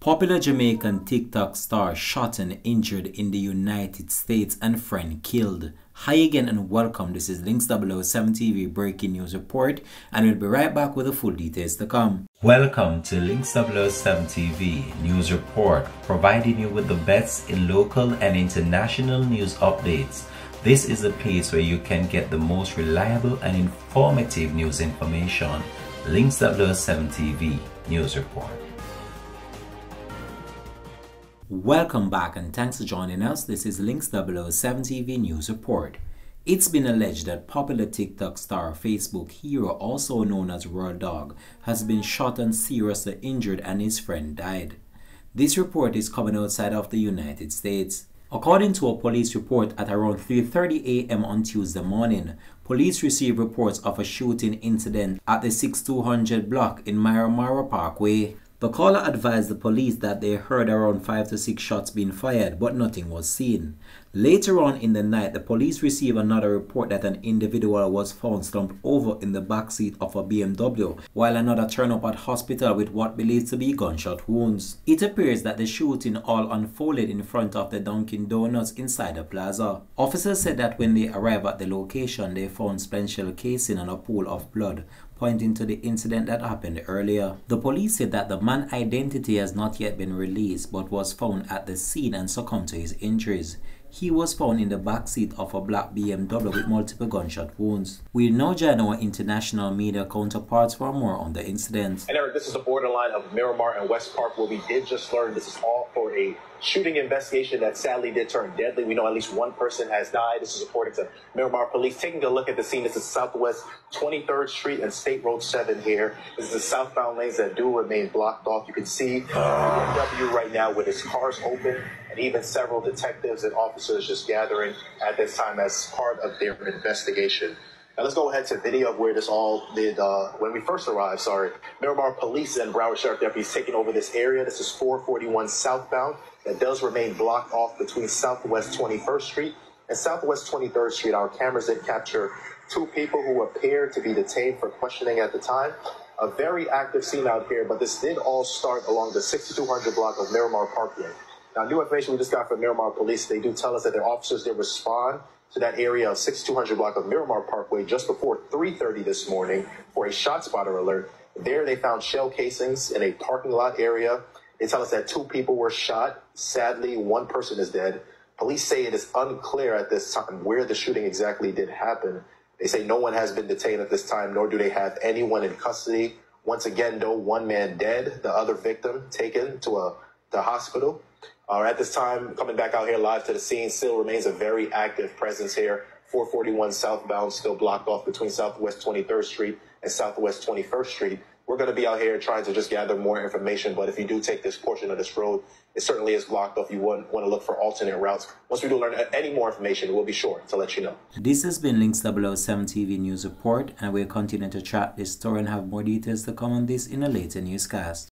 Popular Jamaican TikTok star shot and injured in the United States and friend killed. Hi again and welcome. This is Links 007 TV breaking news report and we'll be right back with the full details to come. Welcome to Links 007 TV news report, providing you with the best in local and international news updates. This is a place where you can get the most reliable and informative news information. Links 007 TV news report. Welcome back and thanks for joining us. This is Links 007 TV News Report. It's been alleged that popular TikTok star Facebook hero, also known as World Dawg, has been shot and seriously injured and his friend died. This report is coming outside of the United States. According to a police report at around 3.30 a.m. on Tuesday morning, police received reports of a shooting incident at the 6200 block in Miramar Parkway. The caller advised the police that they heard around 5 to 6 shots being fired, but nothing was seen. Later on in the night, the police received another report that an individual was found slumped over in the backseat of a BMW, while another turned up at hospital with what believed to be gunshot wounds. It appears that the shooting all unfolded in front of the Dunkin' Donuts inside the plaza. Officers said that when they arrived at the location, they found spent shell casing and a pool of blood, pointing to the incident that happened earlier. The police said that the man's identity has not yet been released but was found at the scene and succumbed to his injuries. He was found in the back seat of a black BMW with multiple gunshot wounds. We now join our international media counterparts for more on the incident. And Eric, this is the borderline of Miramar and West Park where we did just learn this is all for a shooting investigation that sadly did turn deadly. We know at least one person has died. This is according to Miramar Police. Taking a look at the scene, this is Southwest 23rd Street and State Road 7 here. This is the southbound lanes that do remain blocked off. You can see BMW right now with its cars open and even several detectives and officers just gathering at this time as part of their investigation. Now let's go ahead to video of where this all did uh, when we first arrived. Sorry, Miramar Police and Broward Sheriff deputies taking over this area. This is 441 southbound that does remain blocked off between Southwest 21st Street and Southwest 23rd Street. Our cameras did capture two people who appear to be detained for questioning at the time. A very active scene out here, but this did all start along the 6200 block of Miramar Parkway. Now, new information we just got from Miramar Police, they do tell us that their officers did respond to that area of 6200 block of Miramar Parkway just before 3.30 this morning for a ShotSpotter alert. There they found shell casings in a parking lot area. They tell us that two people were shot. Sadly, one person is dead. Police say it is unclear at this time where the shooting exactly did happen. They say no one has been detained at this time, nor do they have anyone in custody. Once again, though, one man dead, the other victim taken to a the hospital. Uh, at this time, coming back out here live to the scene, still remains a very active presence here. 441 southbound still blocked off between Southwest 23rd Street and Southwest 21st Street. We're going to be out here trying to just gather more information, but if you do take this portion of this road, it certainly is blocked off. You want, want to look for alternate routes. Once we do learn any more information, we'll be sure to let you know. This has been Links 007 TV News Report, and we'll continue to track this story and have more details to come on this in a later newscast.